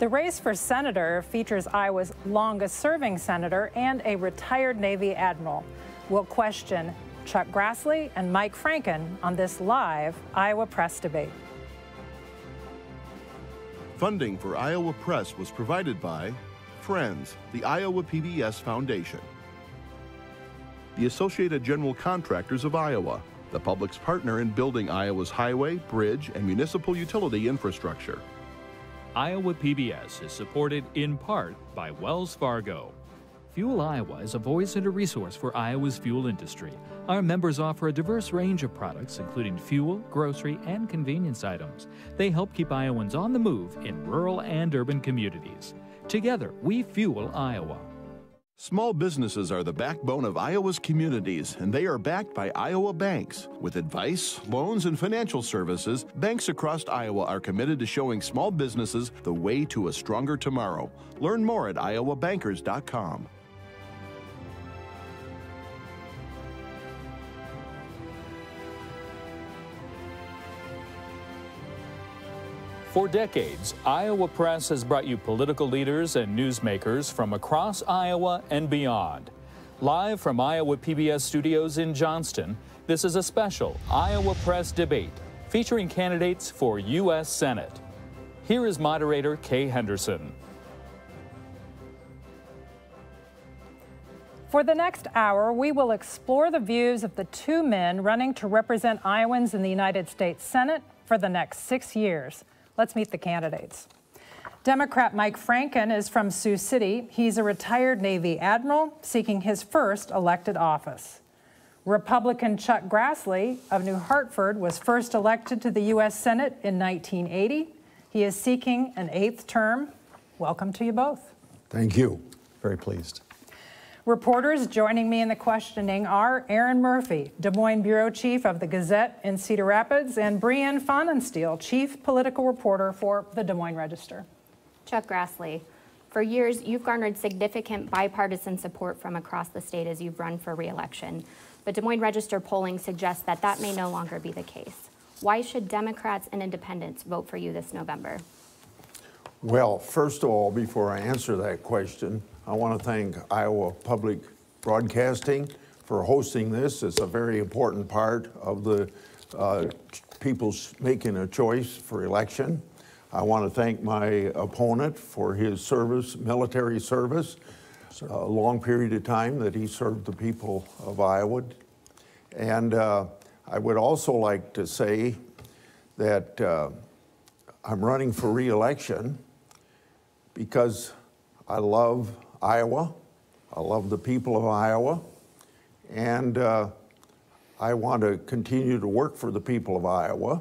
The race for senator features Iowa's longest serving senator and a retired Navy admiral. We'll question Chuck Grassley and Mike Franken on this live Iowa Press debate. Funding for Iowa Press was provided by Friends, the Iowa PBS Foundation, the Associated General Contractors of Iowa, the public's partner in building Iowa's highway, bridge, and municipal utility infrastructure. Iowa PBS is supported in part by Wells Fargo. Fuel Iowa is a voice and a resource for Iowa's fuel industry. Our members offer a diverse range of products, including fuel, grocery, and convenience items. They help keep Iowans on the move in rural and urban communities. Together, we fuel Iowa. Small businesses are the backbone of Iowa's communities, and they are backed by Iowa banks. With advice, loans, and financial services, banks across Iowa are committed to showing small businesses the way to a stronger tomorrow. Learn more at iowabankers.com. For decades, Iowa Press has brought you political leaders and newsmakers from across Iowa and beyond. Live from Iowa PBS studios in Johnston, this is a special Iowa Press debate featuring candidates for U.S. Senate. Here is moderator Kay Henderson. For the next hour, we will explore the views of the two men running to represent Iowans in the United States Senate for the next six years. Let's meet the candidates. Democrat Mike Franken is from Sioux City. He's a retired Navy admiral seeking his first elected office. Republican Chuck Grassley of New Hartford was first elected to the U.S. Senate in 1980. He is seeking an eighth term. Welcome to you both. Thank you. Very pleased. Reporters joining me in the questioning are Erin Murphy, Des Moines Bureau Chief of the Gazette in Cedar Rapids, and Brianne Pfannenstiel, Chief Political Reporter for the Des Moines Register. Chuck Grassley, for years you've garnered significant bipartisan support from across the state as you've run for reelection, but Des Moines Register polling suggests that that may no longer be the case. Why should Democrats and independents vote for you this November? Well, first of all, before I answer that question, I want to thank Iowa Public Broadcasting for hosting this. It's a very important part of the uh, people's making a choice for election. I want to thank my opponent for his service, military service, a long period of time that he served the people of Iowa. And uh, I would also like to say that uh, I'm running for reelection because I love Iowa. I love the people of Iowa. And uh, I want to continue to work for the people of Iowa.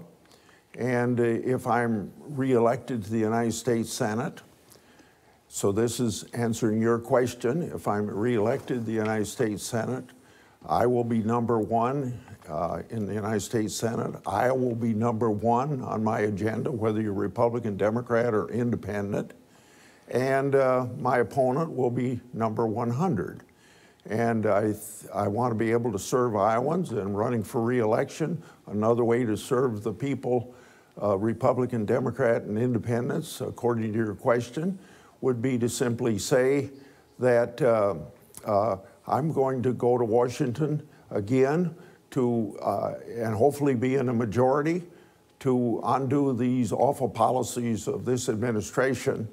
And uh, if I'm reelected to the United States Senate, so this is answering your question. If I'm reelected to the United States Senate, I will be number one uh, in the United States Senate. I will be number one on my agenda, whether you're Republican, Democrat, or independent and uh, my opponent will be number 100. And I, I want to be able to serve Iowans and running for reelection. Another way to serve the people, uh, Republican, Democrat, and independents, according to your question, would be to simply say that uh, uh I'm going to go to Washington again to, uh, and hopefully be in a majority to undo these awful policies of this administration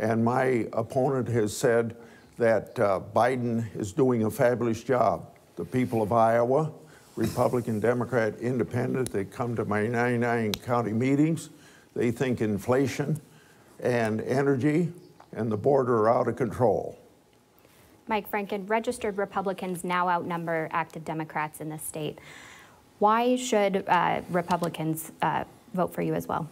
and my opponent has said that uh, Biden is doing a fabulous job. The people of Iowa, Republican, Democrat, Independent, they come to my 99 county meetings. They think inflation and energy and the border are out of control. Mike Franken, registered Republicans now outnumber active Democrats in this state. Why should uh, Republicans uh, vote for you as well?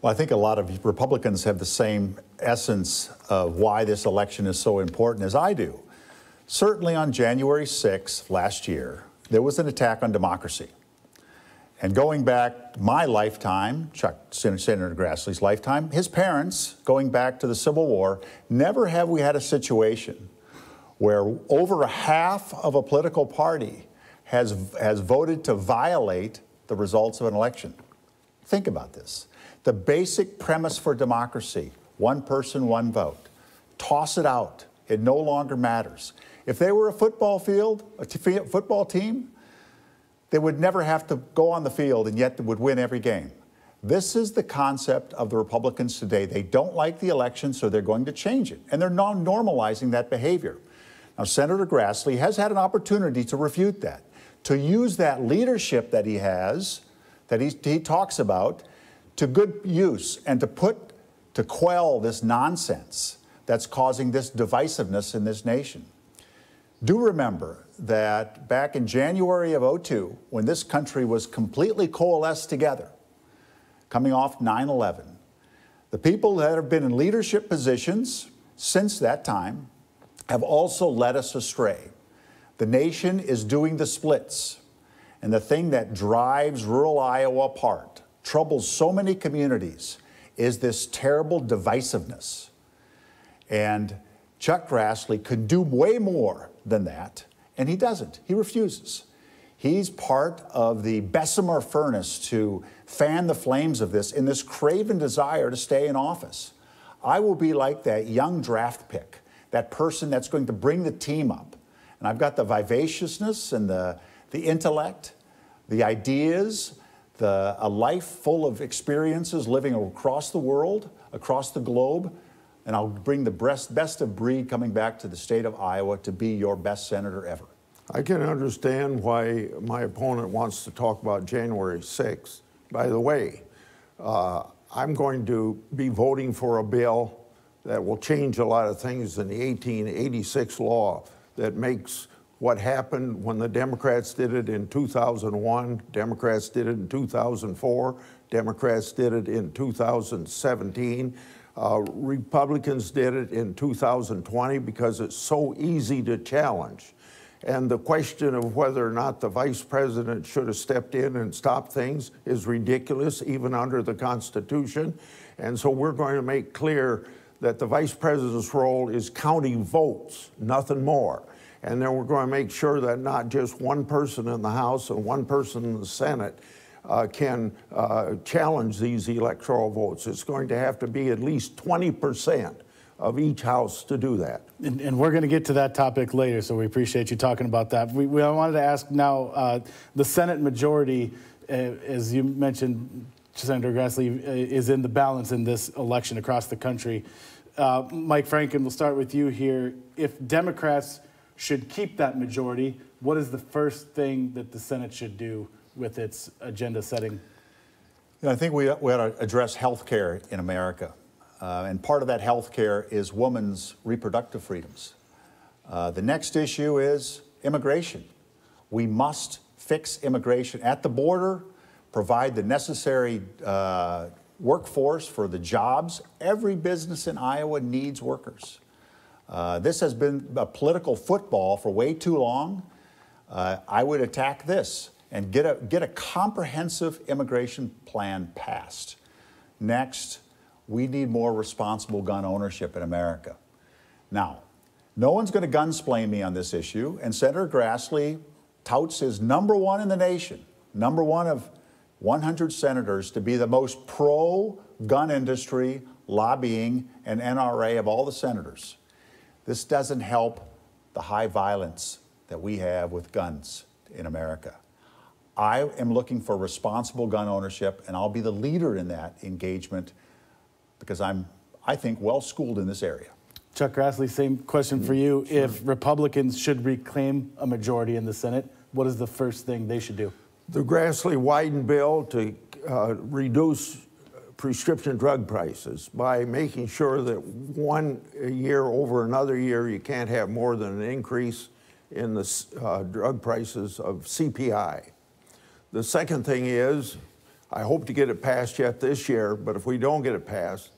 Well, I think a lot of Republicans have the same essence of why this election is so important as I do. Certainly on January 6th last year, there was an attack on democracy. And going back my lifetime, Chuck Senator Grassley's lifetime, his parents, going back to the Civil War, never have we had a situation where over half of a political party has, has voted to violate the results of an election. Think about this. The basic premise for democracy one person, one vote. Toss it out. It no longer matters. If they were a football field, a football team, they would never have to go on the field and yet they would win every game. This is the concept of the Republicans today. They don't like the election, so they're going to change it. And they're now normalizing that behavior. Now, Senator Grassley has had an opportunity to refute that, to use that leadership that he has, that he, he talks about, to good use and to put, to quell this nonsense that's causing this divisiveness in this nation. Do remember that back in January of 02, when this country was completely coalesced together, coming off 9 11. The people that have been in leadership positions since that time have also led us astray. The nation is doing the splits. And the thing that drives rural Iowa apart, troubles so many communities, is this terrible divisiveness. And Chuck Grassley could do way more than that, and he doesn't. He refuses. He's part of the Bessemer furnace to fan the flames of this in this craven desire to stay in office. I will be like that young draft pick, that person that's going to bring the team up. And I've got the vivaciousness and the, the intellect, the ideas, the, a life full of experiences living across the world, across the globe. And I'll bring the best, best of breed coming back to the state of Iowa to be your best senator ever. I can understand why my opponent wants to talk about January 6th. By the way, uh, I'm going to be voting for a bill that will change a lot of things in the 1886 law that makes what happened when the Democrats did it in 2001, Democrats did it in 2004, Democrats did it in 2017. Uh, Republicans did it in 2020 because it's so easy to challenge. And the question of whether or not the vice president should have stepped in and stopped things is ridiculous, even under the Constitution. And so we're going to make clear that the vice president's role is counting votes, nothing more. And then we're going to make sure that not just one person in the House and one person in the Senate uh, can uh, challenge these electoral votes. It's going to have to be at least 20 percent of each house to do that. And, and we're going to get to that topic later, so we appreciate you talking about that. We, we wanted to ask now uh, the Senate majority, uh, as you mentioned, Senator Grassley, uh, is in the balance in this election across the country. Uh, Mike Franken, we'll start with you here. If Democrats should keep that majority, what is the first thing that the Senate should do with its agenda setting? I think we, we ought to address health care in America. Uh, and part of that health care is women's reproductive freedoms. Uh, the next issue is immigration. We must fix immigration at the border, provide the necessary uh, workforce for the jobs. Every business in Iowa needs workers. Uh, this has been a political football for way too long. Uh, I would attack this and get a, get a comprehensive immigration plan passed. Next, we need more responsible gun ownership in America. Now, no one's going to gunsplain me on this issue, and Senator Grassley touts his number one in the nation, number one of 100 senators to be the most pro gun industry, lobbying, and NRA of all the senators. This doesn't help the high violence that we have with guns in America. I am looking for responsible gun ownership, and I'll be the leader in that engagement because I'm, I think, well schooled in this area. Chuck Grassley, same question for mm, you. Sure. If Republicans should reclaim a majority in the Senate, what is the first thing they should do? The Grassley Wyden bill to uh, reduce prescription drug prices by making sure that one year over another year you can't have more than an increase in the uh, drug prices of CPI. The second thing is I hope to get it passed yet this year, but if we don't get it passed,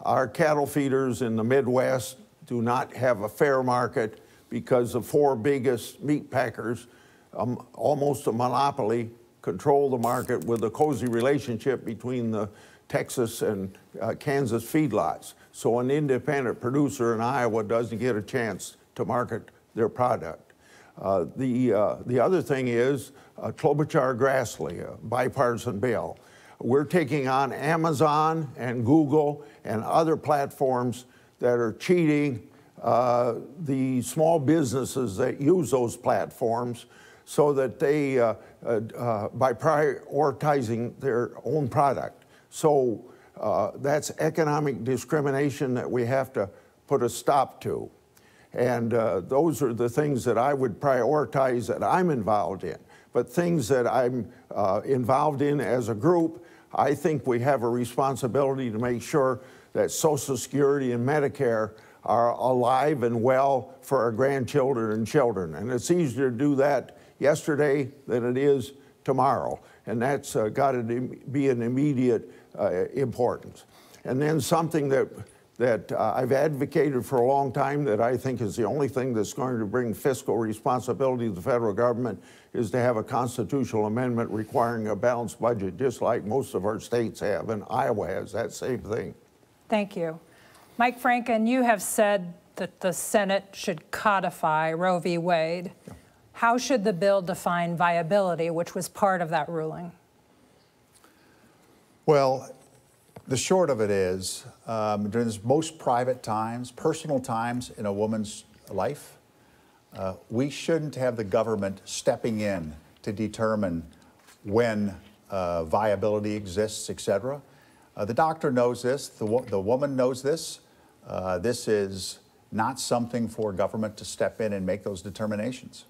our cattle feeders in the Midwest do not have a fair market because the four biggest meat packers, almost a monopoly, control the market with a cozy relationship between the Texas and uh, Kansas feedlots. So an independent producer in Iowa doesn't get a chance to market their product. Uh, the, uh, the other thing is uh, Klobuchar Grassley, a bipartisan bill. we're taking on Amazon and Google and other platforms that are cheating uh, the small businesses that use those platforms so that they, uh, uh, uh by prioritizing their own product. So uh, that's economic discrimination that we have to put a stop to. And uh, those are the things that I would prioritize that I'm involved in. But things that I'm involved in as a group, I think we have a responsibility to make sure that Social Security and Medicare are alive and well for our grandchildren and children. And it's easier to do that yesterday than it is tomorrow. And that's uh, got to be an immediate uh, importance. And then something that, that uh, I've advocated for a long time that I think is the only thing that's going to bring fiscal responsibility to the federal government is to have a constitutional amendment requiring a balanced budget, just like most of our states have, and Iowa has that same thing. Thank you. Mike Franken, you have said that the Senate should codify Roe v. Wade. Yeah. How should the bill define viability, which was part of that ruling? Well, the short of it is, um, during the most private times, personal times in a woman's life, uh, we shouldn't have the government stepping in to determine when uh, viability exists, et cetera. Uh, the doctor knows this, the, wo the woman knows this. Uh, this is not something for government to step in and make those determinations.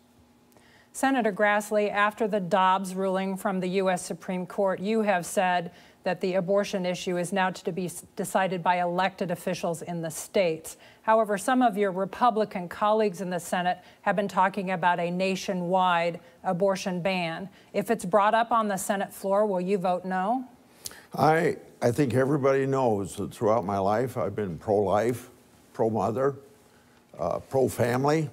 Senator Grassley, after the Dobbs ruling from the U.S. Supreme Court, you have said that the abortion issue is now to be decided by elected officials in the states. However, some of your Republican colleagues in the Senate have been talking about a nationwide abortion ban. If it's brought up on the Senate floor, will you vote no? I, I think everybody knows that throughout my life I've been pro-life, pro-mother, uh, pro-family.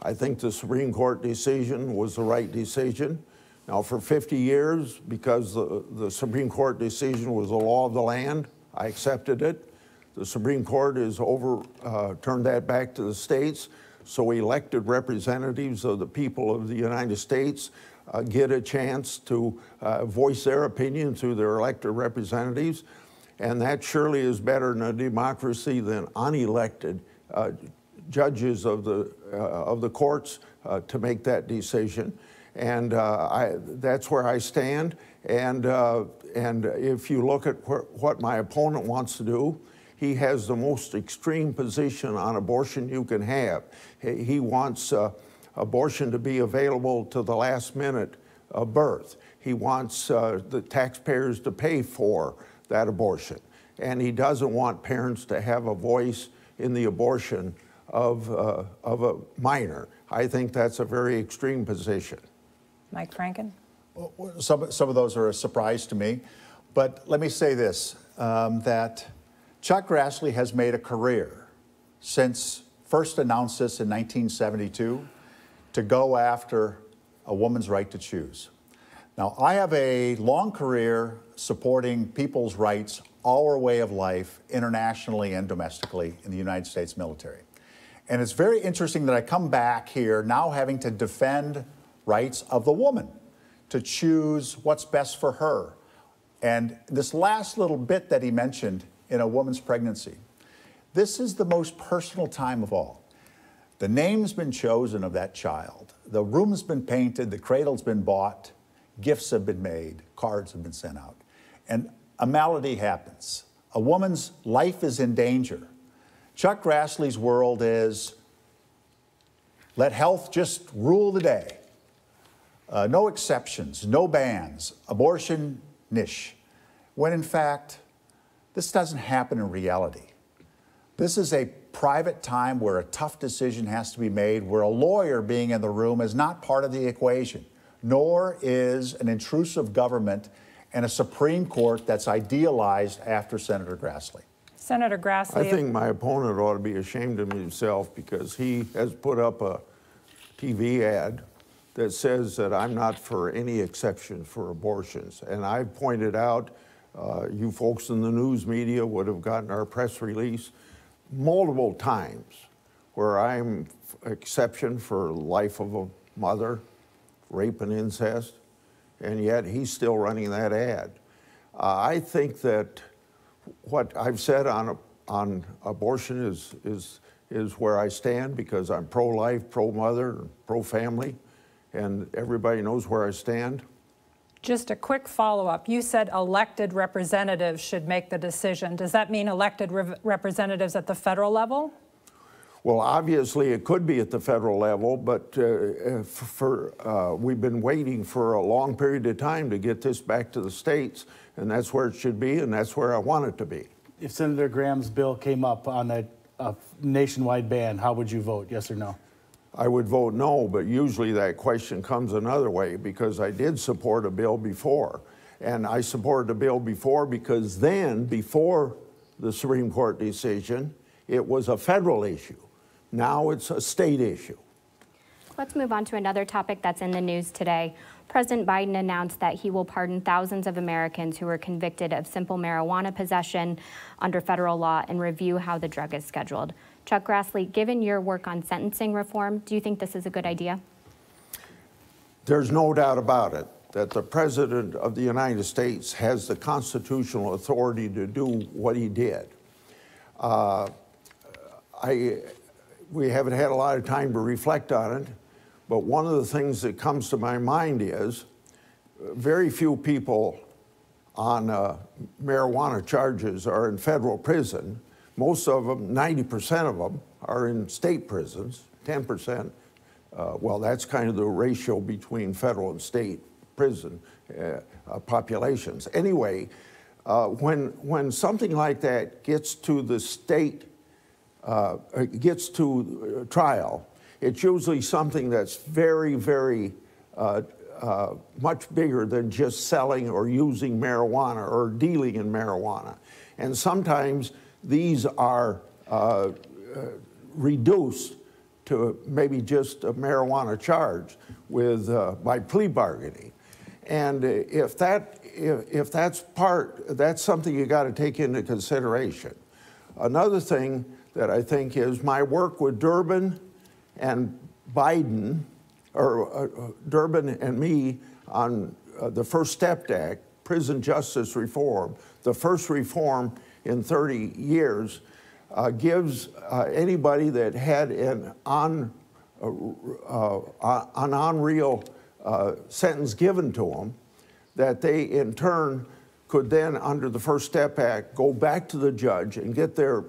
I think the Supreme Court decision was the right decision. Now, for 50 years, because the, the Supreme Court decision was the law of the land, I accepted it. The Supreme Court has overturned uh, that back to the states, so elected representatives of the people of the United States uh, get a chance to uh, voice their opinion through their elected representatives. And that surely is better in a democracy than unelected uh, judges of the, uh, of the courts uh, to make that decision. And uh, I, that's where I stand. And, and if you look at wh what my opponent wants to do, he has the most extreme position on abortion you can have. He wants abortion to be available to the last minute of birth. He wants uh, the taxpayers to pay for that abortion. And he doesn't want parents to have a voice in the abortion of, uh, of a minor. I think that's a very extreme position. Mike Franken? Well, some, some of those are a surprise to me. But let me say this um, that Chuck Grassley has made a career since first announced this in 1972 to go after a woman's right to choose. Now, I have a long career supporting people's rights, our way of life, internationally and domestically in the United States military. And it's very interesting that I come back here now having to defend rights of the woman to choose what's best for her. And this last little bit that he mentioned in a woman's pregnancy, this is the most personal time of all. The name's been chosen of that child. The room's been painted, the cradle's been bought, gifts have been made, cards have been sent out. And a malady happens. A woman's life is in danger. Chuck Grassley's world is let health just rule the day. Uh, no exceptions, no bans, abortion niche. When in fact, this doesn't happen in reality. This is a private time where a tough decision has to be made, where a lawyer being in the room is not part of the equation, nor is an intrusive government and a Supreme Court that's idealized after Senator Grassley. Senator Grassley. I think my opponent ought to be ashamed of himself because he has put up a TV ad that says that I'm not for any exception for abortions. And I've pointed out, uh, you folks in the news media would have gotten our press release multiple times where I'm exception for life of a mother, rape and incest, and yet he's still running that ad. Uh, I think that what I've said on, on abortion is, is, is where I stand because I'm pro life, pro mother, pro family, and everybody knows where I stand. Just a quick follow-up. You said elected representatives should make the decision. Does that mean elected re representatives at the federal level? Well, obviously, it could be at the federal level, but uh, for, uh, we've been waiting for a long period of time to get this back to the states, and that's where it should be, and that's where I want it to be. If Senator Graham's bill came up on a, a nationwide ban, how would you vote, yes or no? I would vote no, but usually that question comes another way because I did support a bill before. And I supported a bill before because then, before the Supreme Court decision, it was a federal issue. Now it's a state issue. Let's move on to another topic that's in the news today. President Biden announced that he will pardon thousands of Americans who were convicted of simple marijuana possession under federal law and review how the drug is scheduled. Chuck Grassley, given your work on sentencing reform, do you think this is a good idea? There's no doubt about it that the President of the United States has the constitutional authority to do what he did. Uh, I, we haven't had a lot of time to reflect on it, but one of the things that comes to my mind is very few people on uh, marijuana charges are in federal prison most of them, 90% of them, are in state prisons, 10%. Uh, well, that's kind of the ratio between federal and state prison uh, uh, populations. Anyway, uh, when, when something like that gets to the state, uh, uh, gets to trial, it's usually something that's very, very much bigger than just selling or using marijuana or dealing in marijuana. And sometimes these are uh, uh, reduced to maybe just a marijuana charge with uh, by plea bargaining. And if that if, if that's part that's something you got to take into consideration. Another thing that I think is my work with Durbin and Biden, or uh, Durbin and me on uh, the First Step Act, prison justice reform, the first reform in 30 years uh, gives uh, anybody that had an, on, uh, uh an unreal uh, sentence given to them that they in turn could then, under the First Step Act, go back to the judge and get their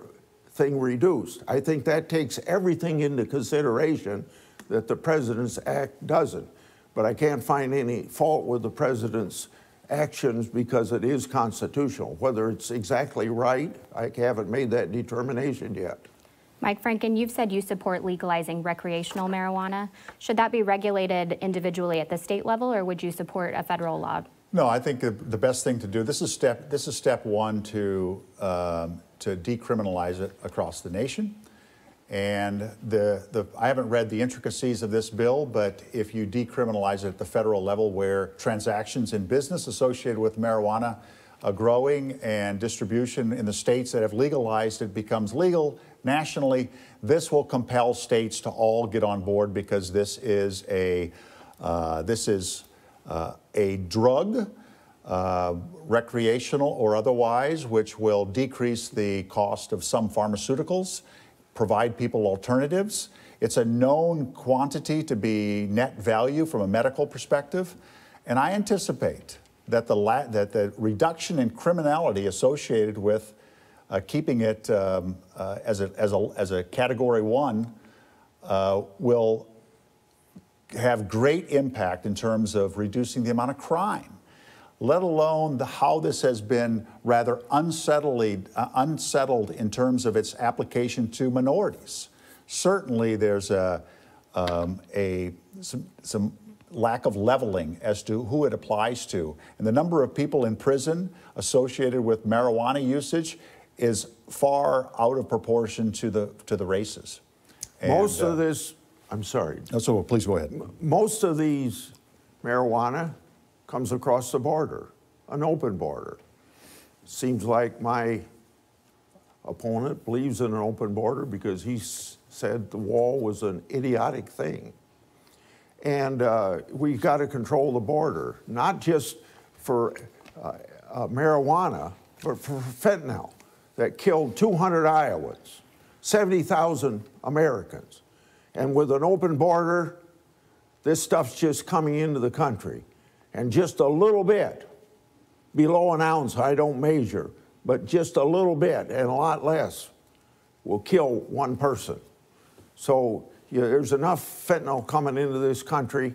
thing reduced. I think that takes everything into consideration that the President's Act doesn't. But I can't find any fault with the President's actions because it is constitutional. Whether it's exactly right, I haven't made that determination yet. Mike Franken, you've said you support legalizing recreational marijuana. Should that be regulated individually at the state level, or would you support a federal law? No, I think the, best thing to do. This is step. This is step one to um, to decriminalize it across the nation. And the, the, I haven't read the intricacies of this bill, but if you decriminalize it at the federal level where transactions in business associated with marijuana uh, growing and distribution in the states that have legalized it becomes legal nationally, this will compel states to all get on board because this is a, uh, this is, uh, a drug uh, recreational or otherwise, which will decrease the cost of some pharmaceuticals provide people alternatives. It's a known quantity to be net value from a medical perspective. And I anticipate that the, that the reduction in criminality associated with uh, keeping it um, uh, as, a, as, a, as a category one uh, will have great impact in terms of reducing the amount of crime let alone the, how this has been rather unsettled, uh, unsettled in terms of its application to minorities. Certainly, there's a, um, a some, some lack of leveling as to who it applies to. And the number of people in prison associated with marijuana usage is far out of proportion to the, to the races. And, most of uh, this, I'm sorry. No, so please go ahead. Most of these marijuana comes across the border, an open border. Seems like my opponent believes in an open border because he said the wall was an idiotic thing. And uh, we've got to control the border, not just for uh, uh, marijuana for, for fentanyl that killed 200 Iowans, 70,000 Americans. And with an open border, this stuff's just coming into the country. And just a little bit, below an ounce, I don't measure, but just a little bit and a lot less will kill one person. So yeah, there's enough fentanyl coming into this country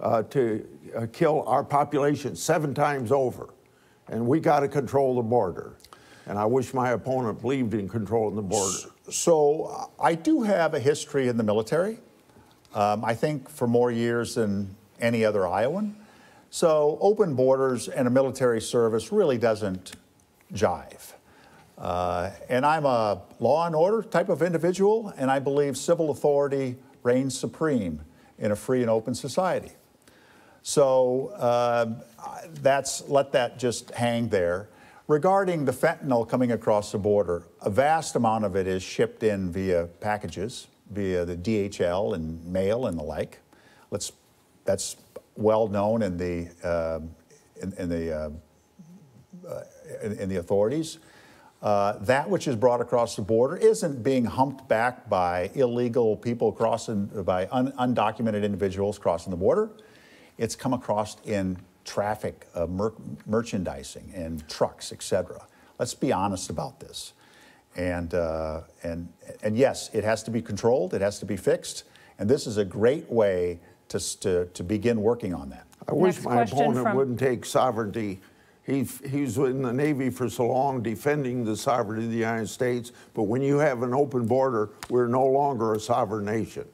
uh, to uh, kill our population seven times over. And we got to control the border. And I wish my opponent believed in controlling the border. So I do have a history in the military. Um, I think for more years than any other Iowan. So open borders and a military service really doesn't jive. Uh, and I'm a law and order type of individual, and I believe civil authority reigns supreme in a free and open society. So uh, that's let that just hang there. Regarding the fentanyl coming across the border, a vast amount of it is shipped in via packages, via the DHL and mail and the like. Let's, that's well known in the, uh, in, in, the, uh, uh in, in the authorities. Uh, that which is brought across the border isn't being humped back by illegal people crossing, by un, undocumented individuals crossing the border. It's come across in traffic, uh, mer merchandising, and trucks, etc. Let's be honest about this. And, uh, and, and yes, it has to be controlled, it has to be fixed, and this is a great way to, to, to begin working on that. I wish my opponent wouldn't take sovereignty he, he's in the Navy for so long defending the sovereignty of the United States, but when you have an open border, we're no longer a sovereign nation.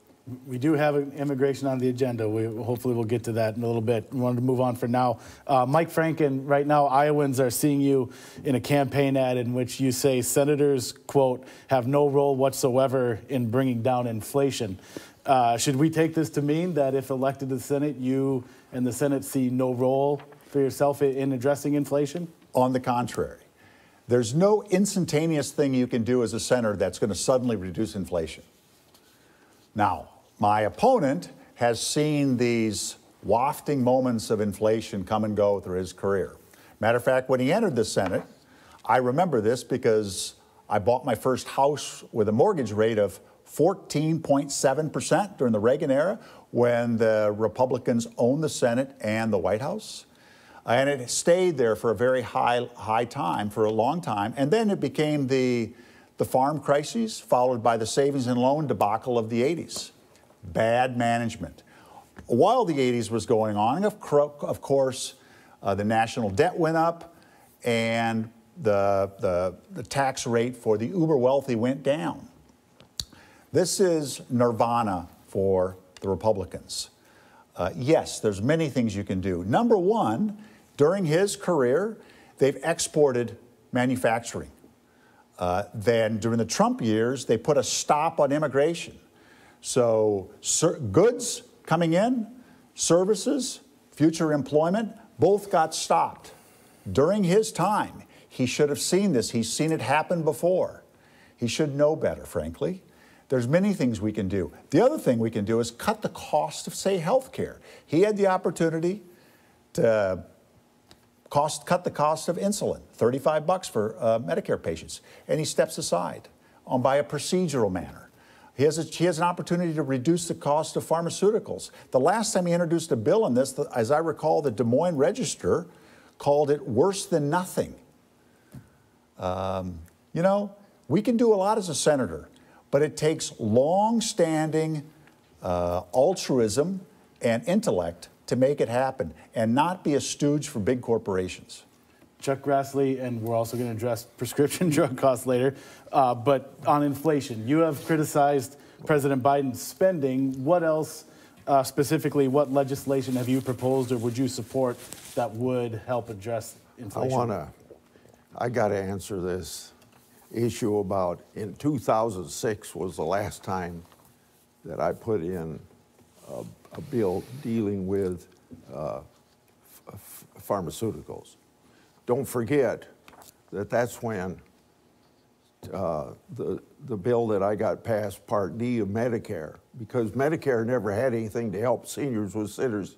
We do have immigration on the agenda. We hopefully we'll get to that in a little bit. We wanted to move on for now. Uh, Mike Franken, right now Iowans are seeing you in a campaign ad in which you say senators quote have no role whatsoever in bringing down inflation. Uh, should we take this to mean that if elected to the Senate, you and the Senate see no role for yourself in addressing inflation? On the contrary. There's no instantaneous thing you can do as a senator that's going to suddenly reduce inflation. Now, my opponent has seen these wafting moments of inflation come and go through his career. Matter of fact, when he entered the Senate, I remember this because I bought my first house with a mortgage rate of 14.7% during the Reagan era when the Republicans owned the Senate and the White House. And it stayed there for a very high, high time, for a long time. And then it became the, the farm crises, followed by the savings and loan debacle of the 80s. Bad management. While the 80s was going on, of, of course, uh, the national debt went up and the, the, the tax rate for the uber wealthy went down. This is nirvana for the Republicans. Uh, yes, there's many things you can do. Number one during his career, they've exported manufacturing. Uh, then during the Trump years, they put a stop on immigration. So goods coming in, services, future employment, both got stopped. During his time, he should have seen this. He's seen it happen before. He should know better, frankly. There's many things we can do. The other thing we can do is cut the cost of, say, health care. He had the opportunity to cost, cut the cost of insulin, 35 bucks for uh, Medicare patients, and he steps aside on by a procedural manner. He has, a, he has an opportunity to reduce the cost of pharmaceuticals. The last time he introduced a bill on this, as I recall, the Des Moines Register called it worse than nothing. Um, you know, we can do a lot as a senator, but it takes long-standing uh, altruism and intellect to make it happen and not be a stooge for big corporations. Chuck Grassley, and we're also going to address prescription drug costs later. Uh, but on inflation, you have criticized President Biden's spending. What else, uh, specifically, what legislation have you proposed or would you support that would help address inflation? I want to, I got to answer this issue about in 2006 was the last time that I put in a a bill dealing with uh, pharmaceuticals. Don't forget that that's when uh, the, the bill that I got passed, Part D of Medicare, because Medicare never had anything to help seniors with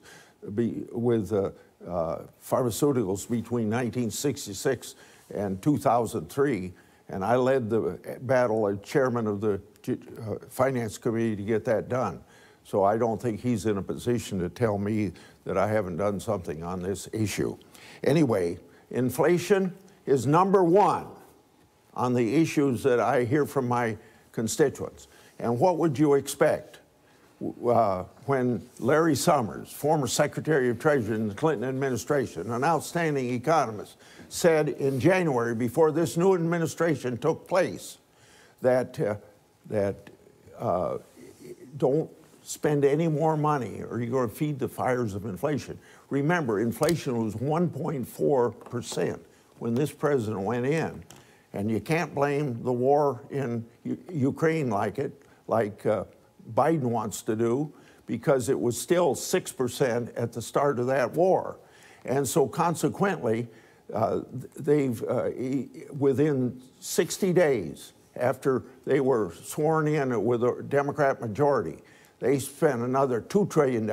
be, with uh, uh, pharmaceuticals between 1966 and 2003, and I led the battle as chairman of the uh, finance committee to get that done. So I don't think he's in a position to tell me that I haven't done something on this issue. Anyway, inflation is number one on the issues that I hear from my constituents. And what would you expect? Uh, when Larry Summers, former Secretary of Treasury in the Clinton administration, an outstanding economist, said in January, before this new administration took place, that, uh, that uh, don't spend any more money or you're going to feed the fires of inflation. Remember, inflation was 1.4% when this president went in. And you can't blame the war in U Ukraine like it, like uh, Biden wants to do, because it was still 6% at the start of that war. And so consequently, uh, they've, uh, within 60 days after they were sworn in with a Democrat majority, they spent another $2 trillion.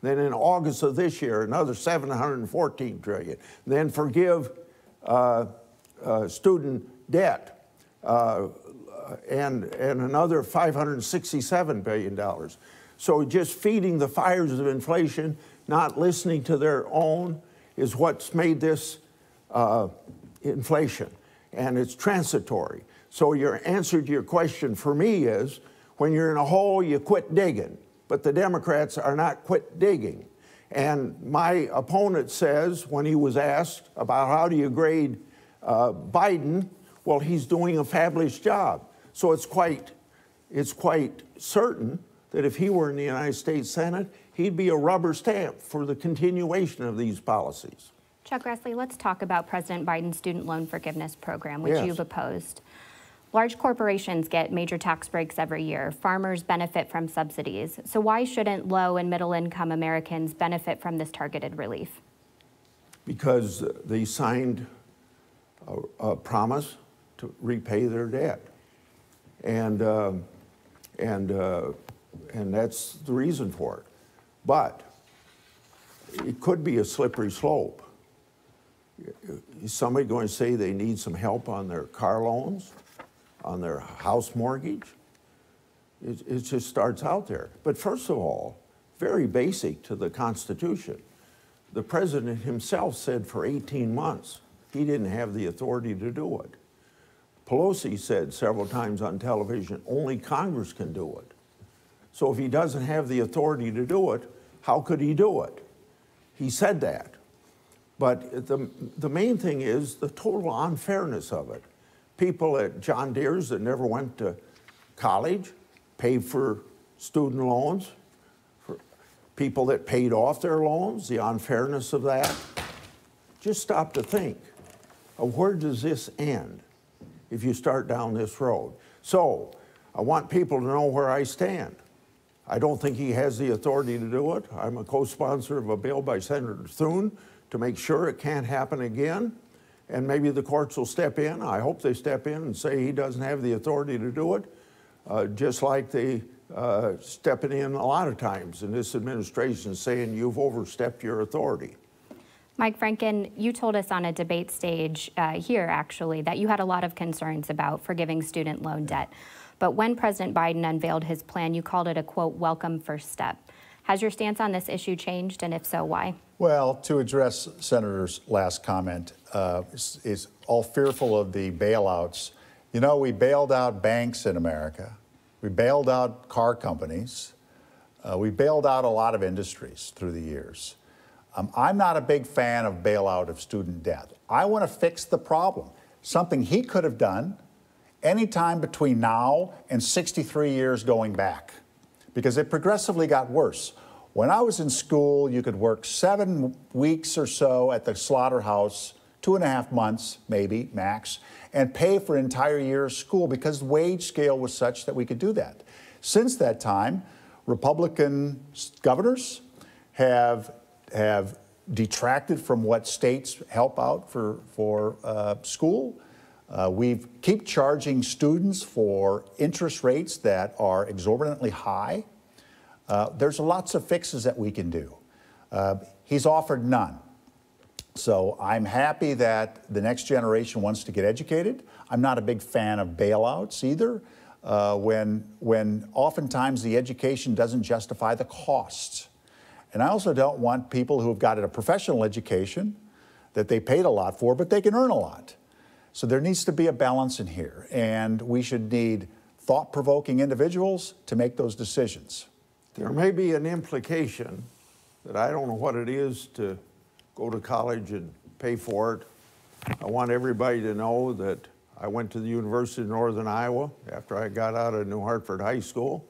Then in August of this year, another 714 trillion. Then forgive uh, uh, student debt uh, and, and another $567 billion. So just feeding the fires of inflation, not listening to their own, is what's made this uh, inflation. And it's transitory. So your answer to your question for me is, when you're in a hole, you quit digging. But the Democrats are not quit digging. And my opponent says, when he was asked about how do you grade uh, Biden, well, he's doing a fabulous job. So it's quite, it's quite certain that if he were in the United States Senate, he'd be a rubber stamp for the continuation of these policies. Chuck Grassley, let's talk about President Biden's student loan forgiveness program, which yes. you've opposed. Large corporations get major tax breaks every year. Farmers benefit from subsidies. So why shouldn't low and middle income Americans benefit from this targeted relief? Because they signed a, a promise to repay their debt. And, uh, and, uh, and that's the reason for it. But it could be a slippery slope. Is somebody going to say they need some help on their car loans? On their house mortgage. It, it just starts out there. But first of all, very basic to the Constitution. The president himself said for 18 months he didn't have the authority to do it. Pelosi said several times on television, only Congress can do it. So if he doesn't have the authority to do it, how could he do it? He said that. But the, the main thing is the total unfairness of it people at John Deere's that never went to college, paid for student loans, for people that paid off their loans, the unfairness of that. Just stop to think of where does this end if you start down this road. So I want people to know where I stand. I don't think he has the authority to do it. I'm a co-sponsor of a bill by Senator Thune to make sure it can't happen again and maybe the courts will step in. I hope they step in and say he doesn't have the authority to do it, uh, just like they uh, stepping in a lot of times in this administration saying you've overstepped your authority. Mike Franken, you told us on a debate stage uh, here, actually, that you had a lot of concerns about forgiving student loan debt. But when President Biden unveiled his plan, you called it a, quote, welcome first step. Has your stance on this issue changed, and if so, why? Well, to address Senator's last comment, uh, is, is, all fearful of the bailouts. You know, we bailed out banks in America. We bailed out car companies. Uh, we bailed out a lot of industries through the years. Um, I'm not a big fan of bailout of student debt. I want to fix the problem. Something he could have done anytime between now and 63 years going back because it progressively got worse. When I was in school, you could work seven weeks or so at the slaughterhouse, two and a half months, maybe, max, and pay for an entire year of school because the wage scale was such that we could do that. Since that time, Republican governors have, have detracted from what states help out for, for uh, school. Uh, we keep charging students for interest rates that are exorbitantly high. Uh, there's lots of fixes that we can do. Uh, he's offered none. So I'm happy that the next generation wants to get educated. I'm not a big fan of bailouts either, uh, when, when oftentimes the education doesn't justify the costs. And I also don't want people who have got a professional education that they paid a lot for, but they can earn a lot. So there needs to be a balance in here, and we should need thought provoking individuals to make those decisions. There may be an implication that I don't know what it is to go to college and pay for it. I want everybody to know that I went to the University of Northern Iowa after I got out of New Hartford High School.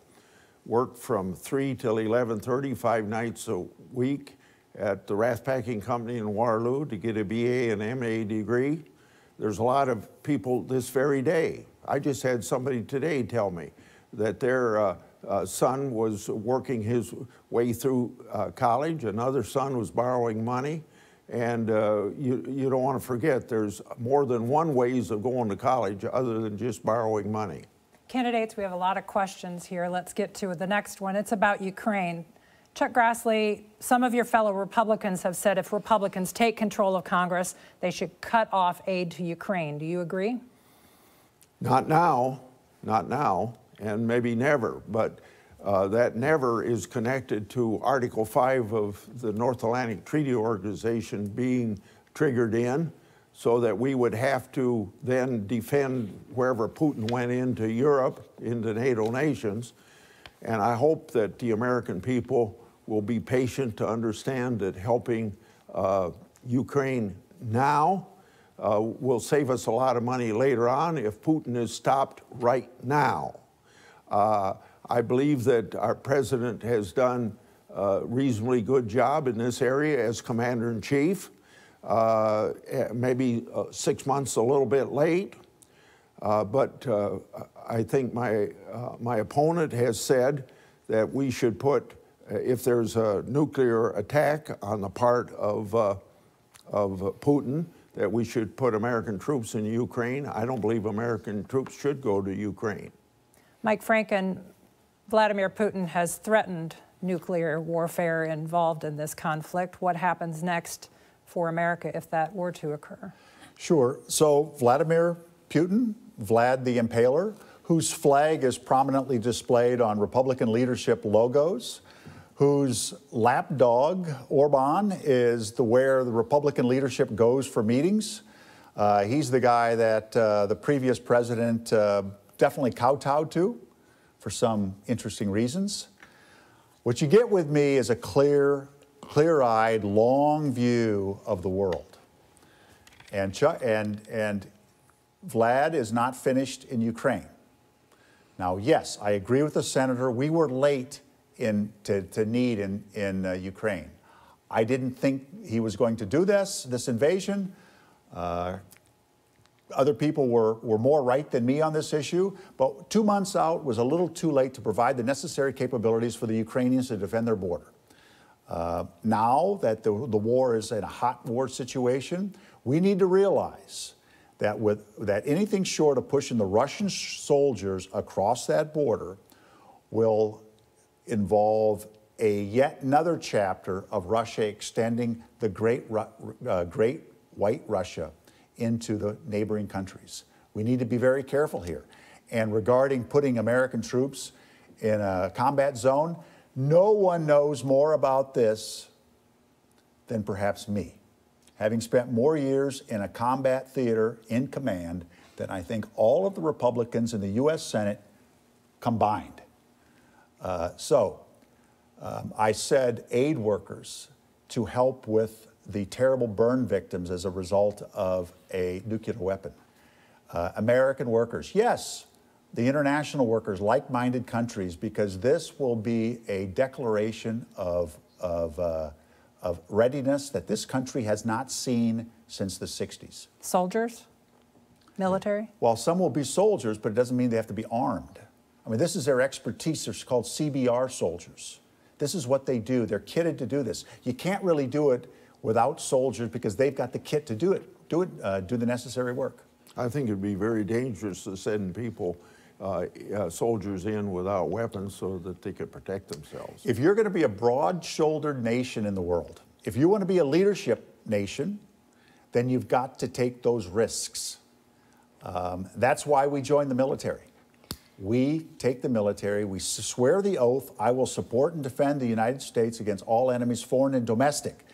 Worked from 3 till 11:30, five nights a week at the Rath Packing Company in Waterloo to get a BA and MA degree. There's a lot of people this very day. I just had somebody today tell me that their uh, uh, son was working his way through uh, college, another son was borrowing money. And uh, you, you don't want to forget there's more than one ways of going to college other than just borrowing money. Candidates, we have a lot of questions here. Let's get to the next one. It's about Ukraine. Chuck Grassley, some of your fellow Republicans have said if Republicans take control of Congress, they should cut off aid to Ukraine. Do you agree? Not now, not now, and maybe never, but uh, that never is connected to Article 5 of the North Atlantic Treaty Organization being triggered in, so that we would have to then defend wherever Putin went into Europe, into NATO nations. And I hope that the American people will be patient to understand that helping uh, Ukraine now uh, will save us a lot of money later on if Putin is stopped right now. I believe that our president has done a reasonably good job in this area as commander in chief. Uh, eh, maybe uh, six months a little bit late, uh, but uh, I think my, uh, my opponent has said that we should put, uh, if there's a nuclear attack on the part of, of Putin, that we should put American troops in Ukraine. I don't believe American troops should go to Ukraine. Mike Franken, Vladimir Putin has threatened nuclear warfare involved in this conflict. What happens next for America if that were to occur? Sure. So, Vladimir Putin, Vlad the Impaler, whose flag is prominently displayed on Republican leadership logos, whose lapdog, Orban, is the where the Republican leadership goes for meetings. Uh, he's the guy that uh, the previous president uh, definitely kowtowed to for some interesting reasons. What you get with me is a clear, clear eyed, long view of the world. And, and, and Vlad is not finished in Ukraine. Now, yes, I agree with the senator. We were late in, to, to need in, in uh, Ukraine. I didn't think he was going to do this, this invasion. Uh, other people were, were more right than me on this issue, but two months out was a little too late to provide the necessary capabilities for the Ukrainians to defend their border. Uh, now that the, the war is in a hot war situation, we need to realize that, with, that anything short of pushing the Russian soldiers across that border will involve a yet another chapter of Russia extending the great, uh, great white Russia into the neighboring countries. We need to be very careful here. And regarding putting American troops in a combat zone, no one knows more about this than perhaps me, having spent more years in a combat theater in command than I think all of the Republicans in the U.S. Senate combined. Uh, so um, I said aid workers to help with the terrible burn victims as a result of a nuclear weapon. Uh, American workers, yes, the international workers, like minded countries, because this will be a declaration of, of, uh, of readiness that this country has not seen since the 60s. Soldiers? Military? Well, some will be soldiers, but it doesn't mean they have to be armed. I mean, this is their expertise. They're called CBR soldiers. This is what they do. They're kitted to do this. You can't really do it without soldiers because they've got the kit to do it, do it, uh, do the necessary work. I think it'd be very dangerous to send people, uh, uh, soldiers in without weapons so that they could protect themselves. If you're going to be a broad-shouldered nation in the world, if you want to be a leadership nation, then you've got to take those risks. Um, that's why we joined the military. We take the military, we swear the oath I will support and defend the United States against all enemies, foreign and domestic.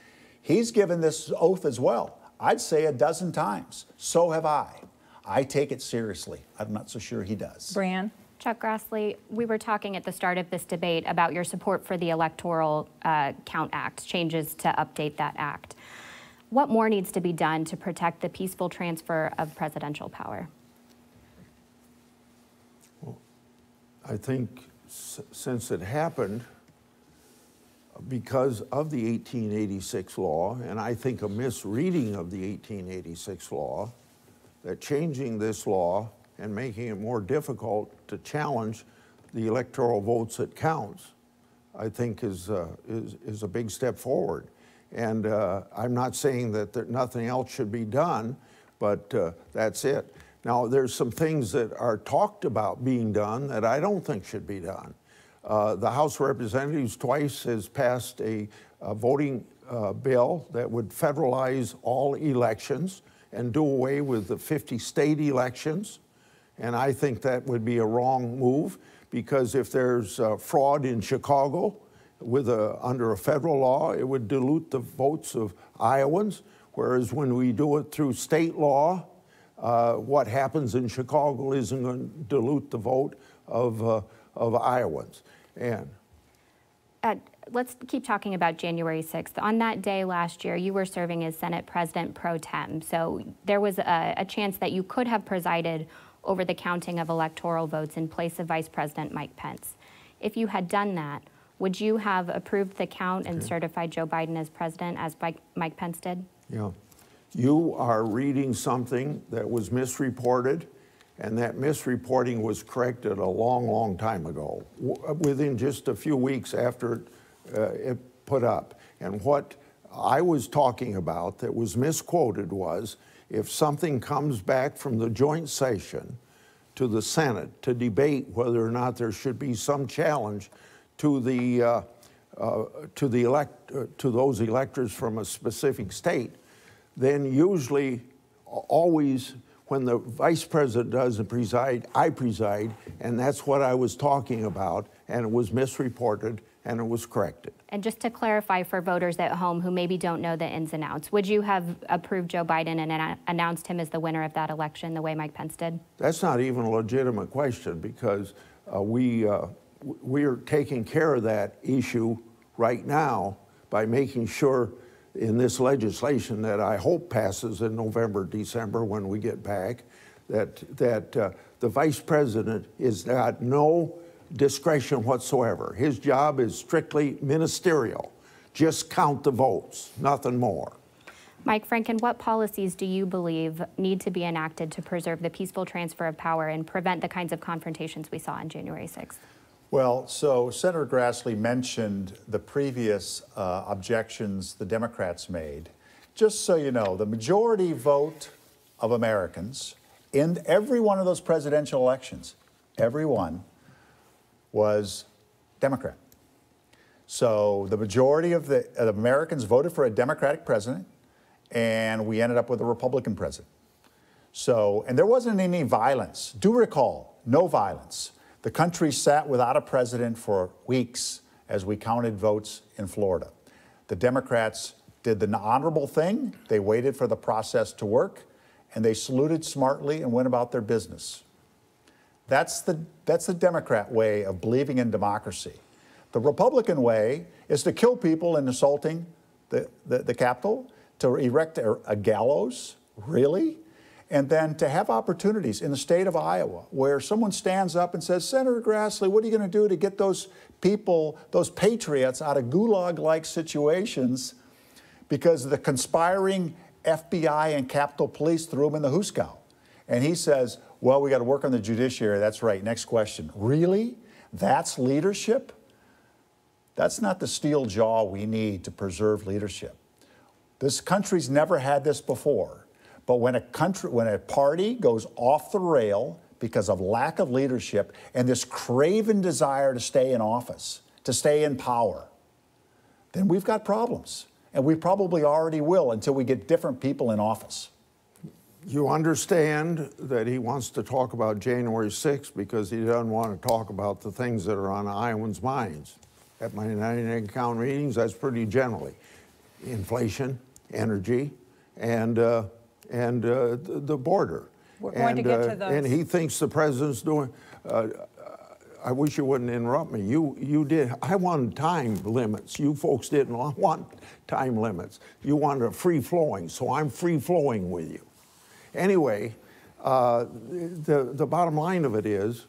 He's given this oath as well. I'd say a dozen times. So have I. I take it seriously. I'm not so sure he does. Brianne? Chuck Grassley, we were talking at the start of this debate about your support for the Electoral uh, Count Act, changes to update that act. What more needs to be done to protect the peaceful transfer of presidential power? Well, I think s- since it happened, because of the 1886 law, and I think a misreading of the 1886 law, that changing this law and making it more difficult to challenge the electoral votes that counts, I think is, uh, is, is a big step forward. And uh, I'm not saying that there, nothing else should be done, but uh, that's it. Now, there's some things that are talked about being done that I don't think should be done. Uh, the House of Representatives twice has passed a, a voting uh, bill that would federalize all elections and do away with the 50 state elections. And I think that would be a wrong move because if there's uh, fraud in Chicago with a, under a federal law, it would dilute the votes of Iowans. Whereas when we do it through state law, uh, what happens in Chicago isn't going to dilute the vote of, uh, of Iowans. And Uh, let's keep talking about January 6th. On that day last year, you were serving as Senate President pro tem. So there was a, a chance that you could have presided over the counting of electoral votes in place of Vice President Mike Pence. If you had done that, would you have approved the count and certified Joe Biden as president as Mike Mike Pence did? Yeah. You are reading something that was misreported, and that misreporting was corrected a long, long time ago, within just a few weeks after uh, it put up. And what I was talking about that was misquoted was if something comes back from the joint session to the Senate to debate whether or not there should be some challenge to the uh, uh, to the elect uh, to those electors from a specific state, then usually, always when the vice president doesn't preside, I preside, and that's what I was talking about, and it was misreported and it was corrected. And just to clarify for voters at home who maybe don't know the ins and outs, would you have approved Joe Biden and announced him as the winner of that election the way Mike Pence did? That's not even a legitimate question because uh, we, uh, we are taking care of that issue right now by making sure in this legislation that I hope passes in November, December when we get back, that, that uh, the vice president is got no discretion whatsoever. His job is strictly ministerial. Just count the votes, nothing more. Mike Franken, what policies do you believe need to be enacted to preserve the peaceful transfer of power and prevent the kinds of confrontations we saw on January 6th? Well, so Senator Grassley mentioned the previous uh, objections the Democrats made. Just so you know, the majority vote of Americans in every one of those presidential elections, every one, was Democrat. So the majority of the of Americans voted for a Democratic president, and we ended up with a Republican president. So, and there wasn't any violence. Do recall, no violence. The country sat without a president for weeks as we counted votes in Florida. The Democrats did the honorable thing. They waited for the process to work, and they saluted smartly and went about their business. That's the, that's the Democrat way of believing in democracy. The Republican way is to kill people in assaulting the, the, the Capitol, to erect a, a gallows, really? And then to have opportunities in the state of Iowa where someone stands up and says, Senator Grassley, what are you going to do to get those people, those patriots, out of gulag like situations because the conspiring FBI and Capitol Police threw him in the Huskow? And he says, Well, we got to work on the judiciary. That's right. Next question. Really? That's leadership? That's not the steel jaw we need to preserve leadership. This country's never had this before. But when a country, when a party goes off the rail because of lack of leadership and this craven desire to stay in office, to stay in power, then we've got problems. And we probably already will until we get different people in office. You understand that he wants to talk about January 6th because he doesn't want to talk about the things that are on Iowans' minds. At my 99 count meetings, that's pretty generally inflation, energy, and, uh, and uh, the, the border. We're going to and, get uh, to those. And he thinks the president's doing. Uh, I wish you wouldn't interrupt me. You, you did. I wanted time limits. You folks didn't want time limits. You wanted a free flowing, so I'm free flowing with you. Anyway, uh, the the bottom line of it is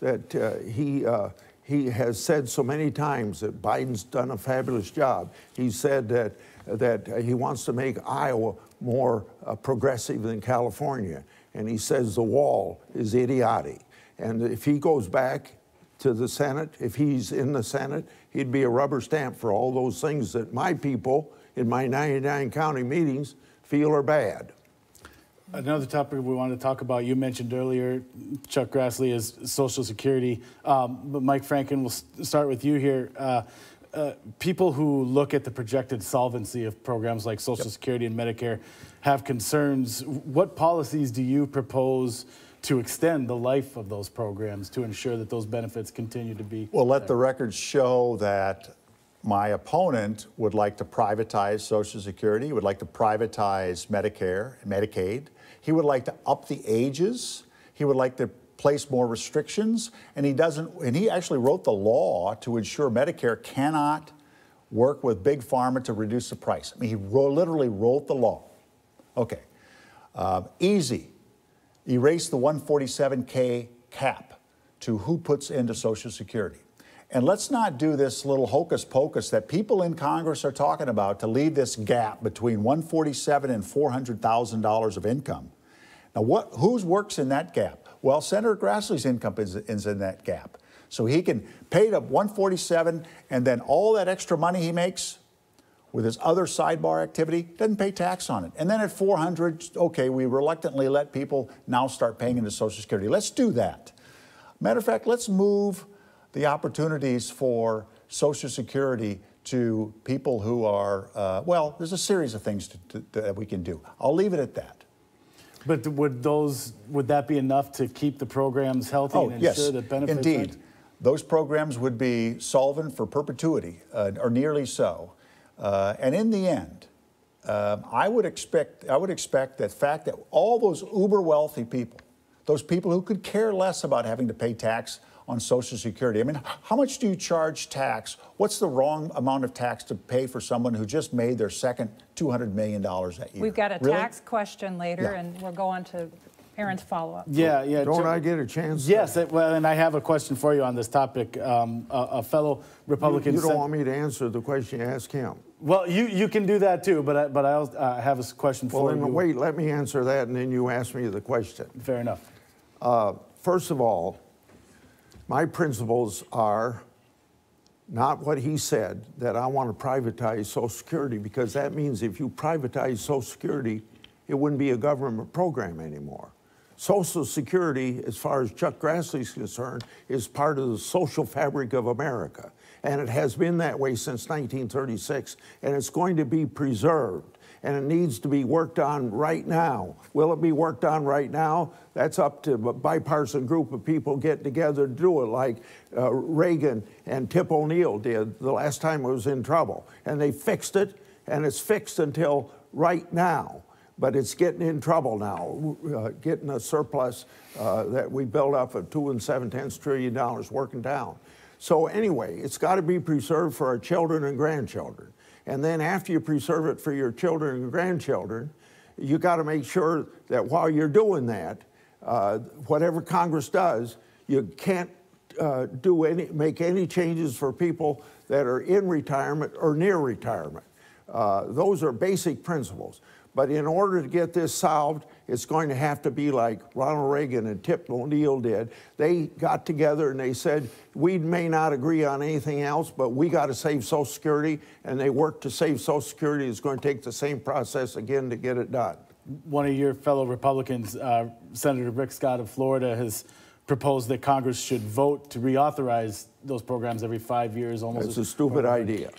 that uh, he. Uh, he has said so many times that Biden's done a fabulous job. He said that, that he wants to make Iowa more uh, progressive than California. And he says the wall is idiotic. And if he goes back to the Senate, if he's in the Senate, he'd be a rubber stamp for all those things that my people in my 99 county meetings feel are bad. Another topic we want to talk about, you mentioned earlier, Chuck Grassley, is Social Security. Um, but Mike Franken, we'll start with you here. Uh, uh, people who look at the projected solvency of programs like Social Security and Medicare have concerns. What policies do you propose to extend the life of those programs to ensure that those benefits continue to be? Well, let the record show that my opponent would like to privatize Social Security, would like to privatize Medicare, Medicaid. He would like to up the ages. He would like to place more restrictions. And he doesn't, and he actually wrote the law to ensure Medicare cannot work with Big Pharma to reduce the price. I mean, he literally wrote the law. Okay. Uh, easy. Erase the 147K cap to who puts into Social Security. And let's not do this little hocus pocus that people in Congress are talking about to leave this gap between 147 and $400,000 of income. Now, what, whose works in that gap? Well, Senator Grassley's income is, is in that gap. So he can pay to 147 and then all that extra money he makes with his other sidebar activity, doesn't pay tax on it. And then at 400, okay, we reluctantly let people now start paying into Social Security. Let's do that. Matter of fact, let's move the opportunities for Social Security to people who are, uh, well, there's a series of things to, to, that we can do. I'll leave it at that. But would those would that be enough to keep the programs healthy Oh, and yes, ensure that benefits? indeed. aren't- Those programs would be solvent for perpetuity, uh, or nearly so. Uh, and in the end, um, I would expect I would expect that fact that all those uber wealthy people, those people who could care less about having to pay tax on Social Security. I mean, how much do you charge tax? What's the wrong amount of tax to pay for someone who just made their second $200 million that year? We've got a Really? tax question later, Yeah. and we'll go on to Erin's follow-up. Yeah, yeah. Don't Joe- I get a chance? Yes, it- well, and I have a question for you on this topic. Um, a, a fellow Republican. you don't want me to answer the question you asked him. well, you, you can do that too, but I, but I also, uh, have a question Well, for then you. wait, let me answer that, and then you ask me the question. Fair enough. Uh, first of all, my principles are not what he said, that I want to privatize Social Security, because that means if you privatize Social Security, it wouldn't be a government program anymore. Social Security, as far as Chuck Grassley is concerned, is part of the social fabric of America. And it has been that way since 1936, and it's going to be preserved. And it needs to be worked on right now. Will it be worked on right now? That's up to a bipartisan group of people getting together to do it, like uh, Reagan and Tip O'Neill did the last time it was in trouble. And they fixed it, and it's fixed until right now but it's getting in trouble now, uh, getting a surplus uh, that we built up of two and seven tenths trillion dollars working down. So anyway, it's got to be preserved for our children and grandchildren. And then after you preserve it for your children and grandchildren, you got to make sure that while you're doing that, uh, whatever Congress does, you can't uh, do any, make any changes for people that are in retirement or near retirement. Uh, those are basic principles. But in order to get this solved, it's going to have to be like Ronald Reagan and Tip O'Neill did. They got together and they said, we may not agree on anything else, but we got to save Social Security. And they worked to save Social Security. It's going to take the same process again to get it done. One of your fellow Republicans, uh, Senator Rick Scott of Florida, has proposed that Congress should vote to reauthorize those programs every five years. Almost It's a stupid part of a- idea.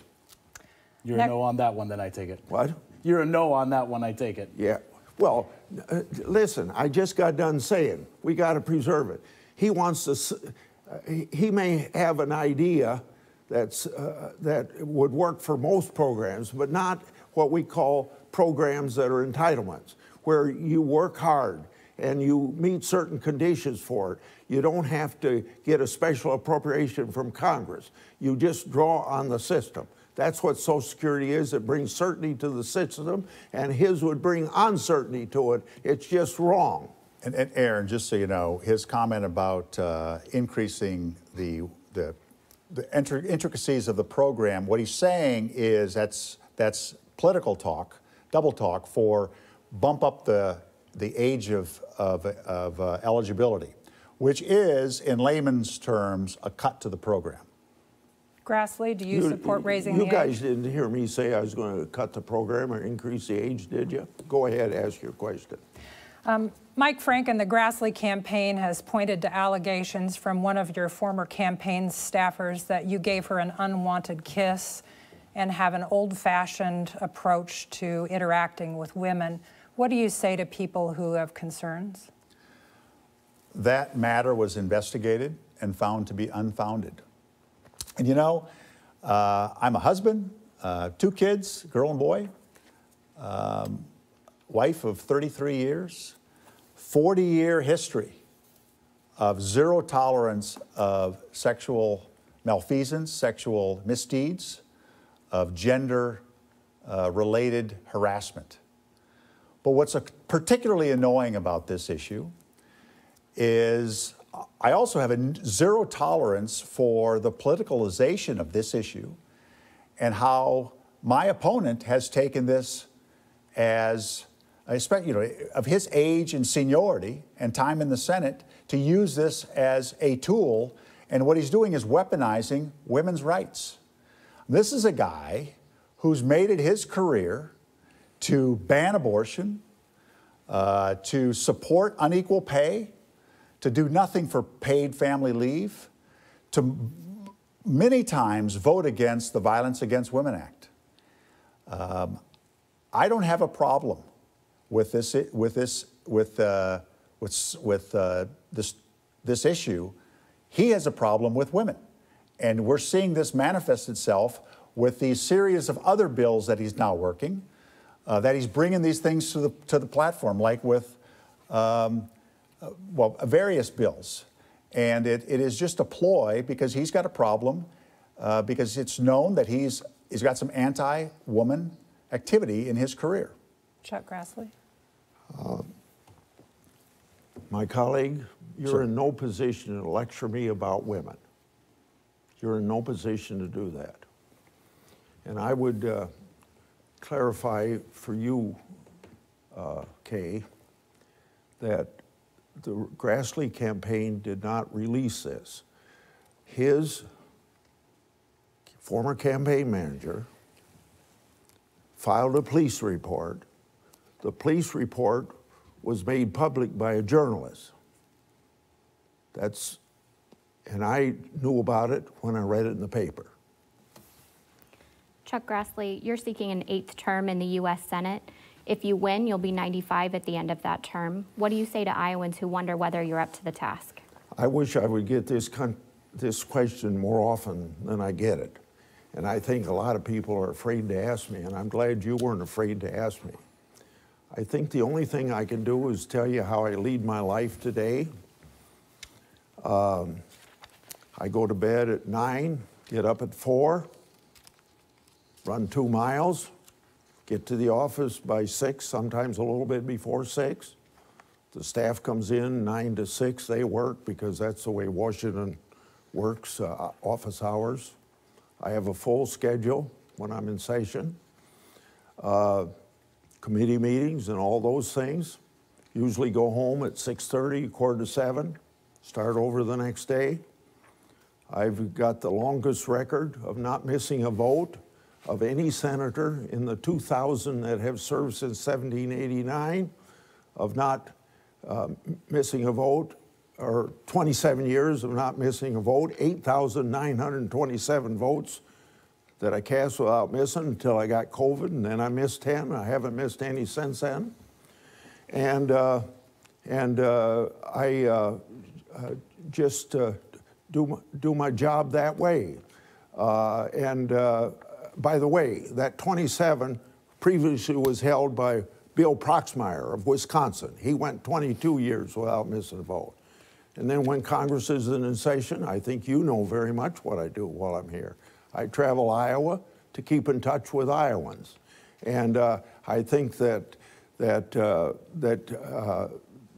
You're Next- a no on that one, then I take it. What? You're a no on that one, I take it. Yeah. Well, uh, listen, I just got done saying we got to preserve it. He wants to. Uh, he, may have an idea that's uh, that would work for most programs, but not what we call programs that are entitlements, where you work hard and you meet certain conditions for it. You don't have to get a special appropriation from Congress. You just draw on the system. That's what Social Security is. It brings certainty to the system, and his would bring uncertainty to it. It's just wrong. And, and Erin, just so you know, his comment about uh, increasing the, the, the intri- intricacies of the program, what he's saying is that's, that's political talk, double talk for bump up the, the age of, of, of uh, eligibility, which is, in layman's terms, a cut to the program. Grassley, do you, support raising the You guys age? didn't hear me say I was going to cut the program or increase the age, did you? Go ahead, ask your question. Um, Mike Franken the Grassley campaign has pointed to allegations from one of your former campaign staffers that you gave her an unwanted kiss and have an old-fashioned approach to interacting with women. What do you say to people who have concerns? That matter was investigated and found to be unfounded. And you know, uh, I'm a husband, uh, two kids, girl and boy, um, wife of 33 years, 40 year history of zero tolerance of sexual malfeasance, sexual misdeeds, of gender uh, related harassment. But what's particularly annoying about this issue is I also have a zero tolerance for the politicalization of this issue and how my opponent has taken this as, you know, of his age and seniority and time in the Senate to use this as a tool. And what he's doing is weaponizing women's rights. This is a guy who's made it his career to ban abortion, uh, to support unequal pay, to do nothing for paid family leave, to many times vote against the Violence Against Women Act. Um, I don't have a problem with this with this with uh, with with uh, this this issue. He has a problem with women, and we're seeing this manifest itself with the series of other bills that he's now working. Uh, that he's bringing these things to the to the platform, like with um, uh, well various bills, and it, it is just a ploy because he's got a problem uh, because it's known that he's he's got some anti-woman activity in his career. Chuck Grassley? My colleague, you're Sir. in no position to lecture me about women. You're in no position to do that. And I would uh, clarify for you, uh, Kay, that the Grassley campaign did not release this. His former campaign manager filed a police report. The police report was made public by a journalist. That's, and I knew about it when I read it in the paper. Chuck Grassley, you're seeking an eighth term in the U.S. Senate. If you win, you'll be 95 at the end of that term. What do you say to Iowans who wonder whether you're up to the task? I wish I would get this, this question more often than I get it. And I think a lot of people are afraid to ask me, and I'm glad you weren't afraid to ask me. I think the only thing I can do is tell you how I lead my life today. Um, I go to bed at nine, get up at four, run two miles, get to the office by six, sometimes a little bit before six. The staff comes in nine to six, they work because that's the way Washington works, uh, office hours. I have a full schedule when I'm in session. Uh, committee meetings and all those things. Usually go home at 6:30, quarter to seven, start over the next day. I've got the longest record of not missing a vote of any senator in the 2,000 that have served since 1789, of not uh, missing a vote, or 27 years of not missing a vote, 8,927 votes that I cast without missing until I got COVID, and then I missed 10. I haven't missed any since then. And, uh, and uh, I uh, uh just uh, do, do my job that way. Uh, and by the way, that 27 previously was held by Bill Proxmire of Wisconsin. He went 22 years without missing a vote. And then when Congress is in session, I think you know very much what I do while I'm here. I travel Iowa to keep in touch with Iowans. And uh, I think that, that, uh, that, uh,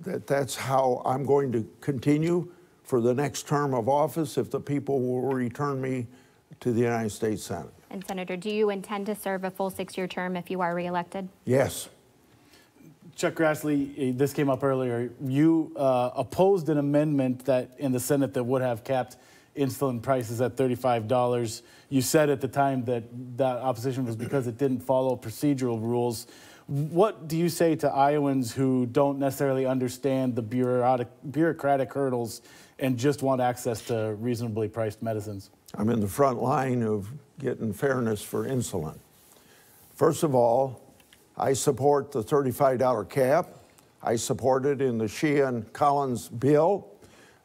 that that's how I'm going to continue for the next term of office if the people will return me to the United States Senate. And Senator, do you intend to serve a full six-year term if you are reelected? Yes. Chuck Grassley, eh, this came up earlier. You uh, opposed an amendment that in the Senate that would have capped insulin prices at $35. You said at the time that that opposition was because it didn't follow procedural rules. What do you say to Iowans who don't necessarily understand the bureaucratic, bureaucratic hurdles and just want access to reasonably priced medicines? I'm in the front line of getting fairness for insulin. First of all, I support the $35 cap. I support it in the Shaheen Collins bill.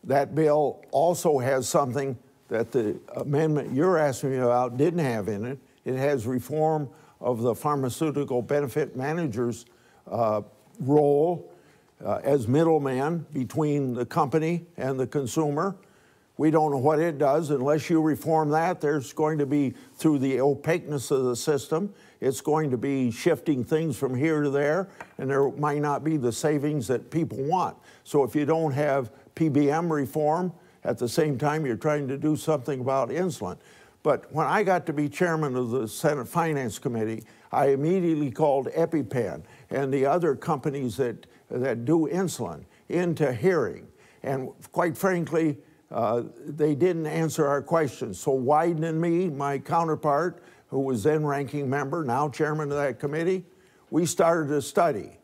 That bill also has something that the amendment you're asking me about didn't have in it. It has reform of the pharmaceutical benefit manager's uh, role uh, as middleman between the company and the consumer. We don't know what it does. Unless you reform that, there's going to be, through the opaqueness of the system, it's going to be shifting things from here to there, and there might not be the savings that people want. So if you don't have PBM reform, at the same time you're trying to do something about insulin. But when I got to be chairman of the Senate Finance Committee, I immediately called EpiPen and the other companies that, that do insulin into hearing. And quite frankly, uh, they didn't answer our questions. So Wyden and me, my counterpart, who was then ranking member, now chairman of that committee, we started a study.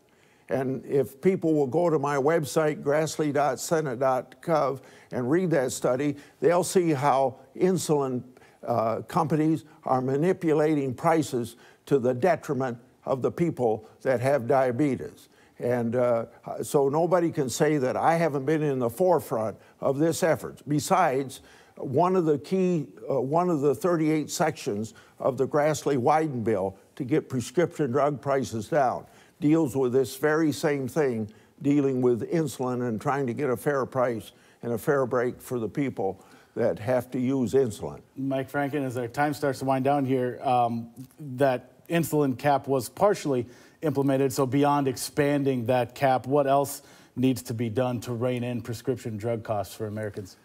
And if people will go to my website, grassley.senate.gov, and read that study, they'll see how insulin uh, companies are manipulating prices to the detriment of the people that have diabetes. And uh, so nobody can say that I haven't been in the forefront of this effort. Besides, one of the key, uh, one of the 38 sections of the Grassley-Wyden bill to get prescription drug prices down deals with this very same thing, dealing with insulin and trying to get a fair price and a fair break for the people that have to use insulin. Mike Franken, as our time starts to wind down here, um, that insulin cap was partially implemented. So beyond expanding that cap, what else needs to be done to rein in prescription drug costs for Americans?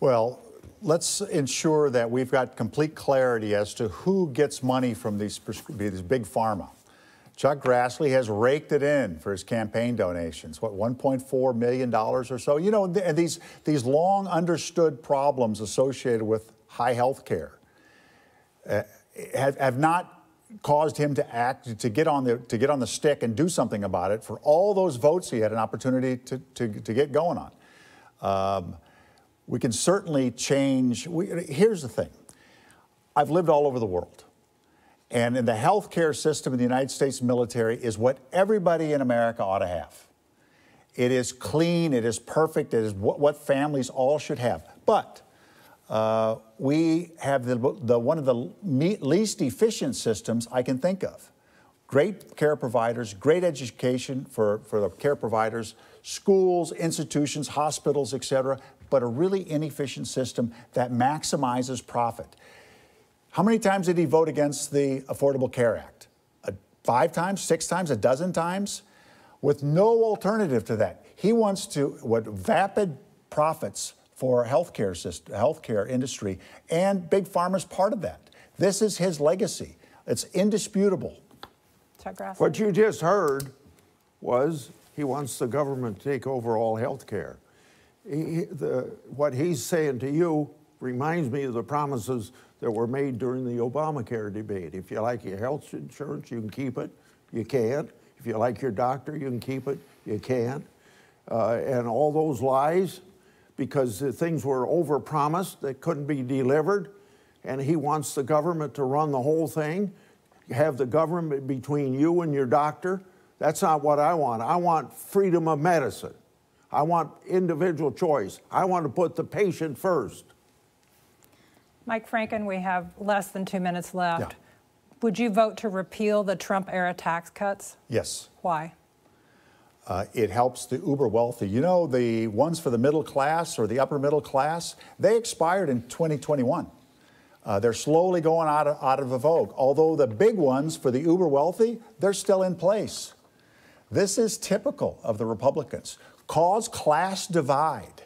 Well, let's ensure that we've got complete clarity as to who gets money from these, these big pharma. Chuck Grassley has raked it in for his campaign donations. What, $1.4 million or so? You know, th these, these long understood problems associated with high health care uh, have, have not caused him to act, to get, on the, to get on the stick and do something about it for all those votes he had an opportunity to, to, to get going on. Um, we can certainly change. We, here's the thing I've lived all over the world. And in the healthcare system in the United States military is what everybody in America ought to have. It is clean, it is perfect, it is what, what families all should have. But uh, we have the, the, one of the least efficient systems I can think of. Great care providers, great education for, for the care providers, schools, institutions, hospitals, et cetera, but a really inefficient system that maximizes profit. How many times did he vote against the Affordable Care Act? Five times, six times, a dozen times? With no alternative to that. He wants to, what vapid profits for healthcare system, healthcare industry, and big pharma's part of that. This is his legacy. It's indisputable. What you just heard was he wants the government to take over all health care. He, the, what he's saying to you reminds me of the promises that were made during the Obamacare debate. If you like your health insurance, you can keep it. You can't. If you like your doctor, you can keep it. You can't. Uh, and all those lies because things were overpromised that couldn't be delivered. and he wants the government to run the whole thing, have the government between you and your doctor. That's not what I want. I want freedom of medicine. I want individual choice. I want to put the patient first. Mike Franken, we have less than two minutes left. Yeah. Would you vote to repeal the Trump era tax cuts? Yes. Why? Uh, it helps the uber wealthy. You know, the ones for the middle class or the upper middle class, they expired in 2021. Uh, they're slowly going out of, out of vogue. Although the big ones for the uber wealthy, they're still in place. This is typical of the Republicans. Cause class divide.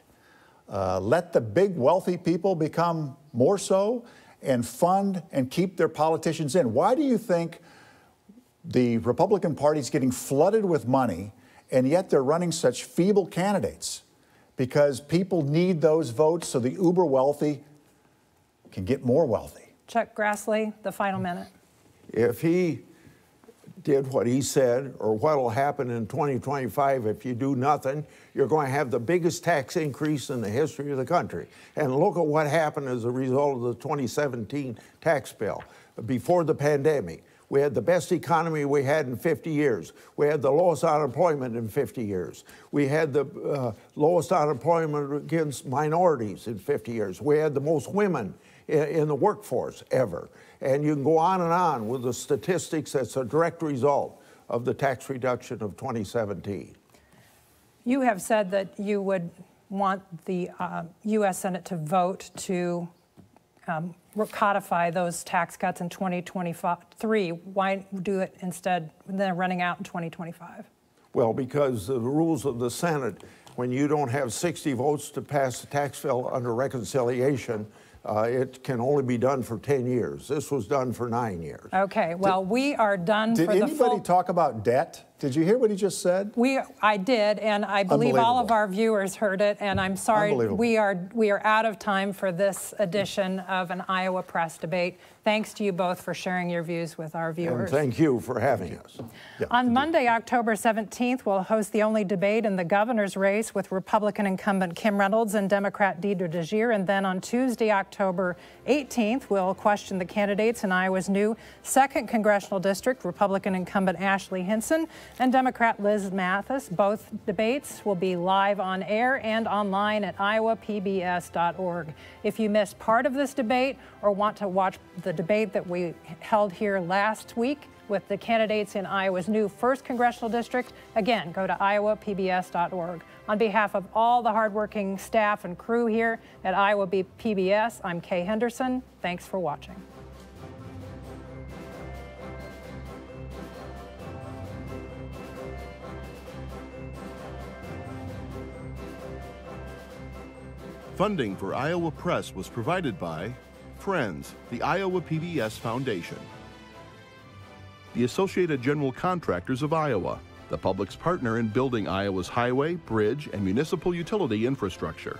Uh, let the big wealthy people become more so and fund and keep their politicians in. Why do you think the Republican Party is getting flooded with money and yet they're running such feeble candidates? Because people need those votes so the uber wealthy can get more wealthy. Chuck Grassley, the final minute. If he did what he said, or what will happen in 2025 if you do nothing, you're going to have the biggest tax increase in the history of the country. And look at what happened as a result of the 2017 tax bill. Before the pandemic, we had the best economy we had in 50 years. We had the lowest unemployment in 50 years. We had the uh, lowest unemployment against minorities in 50 years. We had the most women in, in the workforce ever. And you can go on and on with the statistics that's a direct result of the tax reduction of 2017. You have said that you would want the uh, U.S. Senate to vote to um, codify those tax cuts in 2023. Why do it instead than running out in 2025? Well, because the rules of the Senate, when you don't have 60 votes to pass a tax bill under reconciliation, uh, it can only be done for 10 years. This was done for nine years. Okay, well, did, we are done did for the full... Did anybody talk about debt? Did you hear what he just said? We, I did, and I believe all of our viewers heard it. And I'm sorry, we are we are out of time for this edition of an Iowa Press debate. Thanks to you both for sharing your views with our viewers. And thank you for having us. Yeah, On Monday, October 17th, we'll host the only debate in the governor's race with Republican incumbent Kim Reynolds and Democrat Deidre DeJear. And then on Tuesday, October 18th, we'll question the candidates in Iowa's new second congressional district, Republican incumbent Ashley Hinson and Democrat Liz Mathis. Both debates will be live on air and online at iowapbs.org. If you missed part of this debate or want to watch the debate that we held here last week with the candidates in Iowa's new 1st Congressional District, again, go to iowapbs.org. On behalf of all the hardworking staff and crew here at Iowa PBS, I'm Kay Henderson. Thanks for watching. Funding for Iowa Press was provided by Friends, the Iowa PBS Foundation, the Associated General Contractors of Iowa, the public's partner in building Iowa's highway, bridge, and municipal utility infrastructure.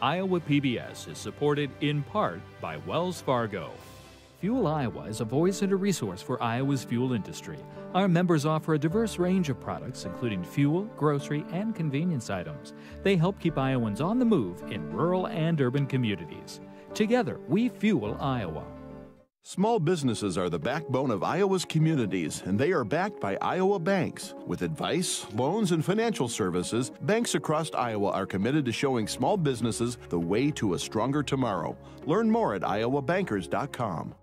Iowa PBS is supported in part by Wells Fargo. Fuel Iowa is a voice and a resource for Iowa's fuel industry. Our members offer a diverse range of products, including fuel, grocery, and convenience items. They help keep Iowans on the move in rural and urban communities. Together, we fuel Iowa. Small businesses are the backbone of Iowa's communities, and they are backed by Iowa banks. With advice, loans, and financial services, banks across Iowa are committed to showing small businesses the way to a stronger tomorrow. Learn more at iowabankers.com.